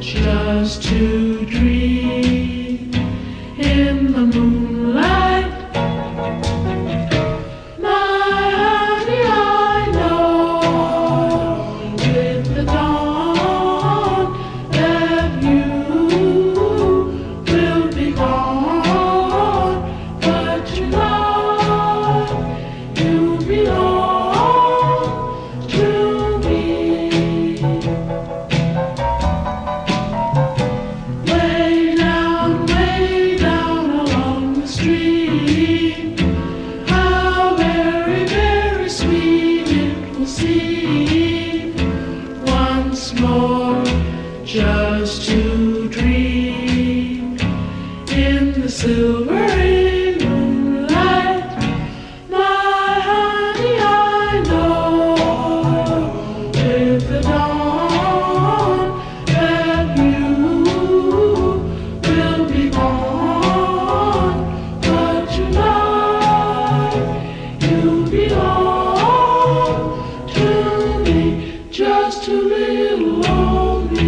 just to dream in the moon. see once more just to dream in the silver. just a little longer.